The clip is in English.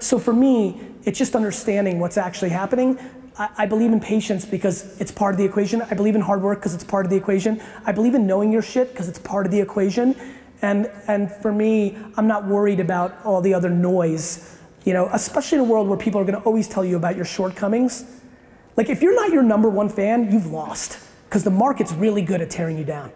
So for me, it's just understanding what's actually happening. I, I believe in patience because it's part of the equation. I believe in hard work because it's part of the equation. I believe in knowing your shit because it's part of the equation. And, and for me, I'm not worried about all the other noise, you know, especially in a world where people are gonna always tell you about your shortcomings. Like if you're not your number one fan, you've lost because the market's really good at tearing you down.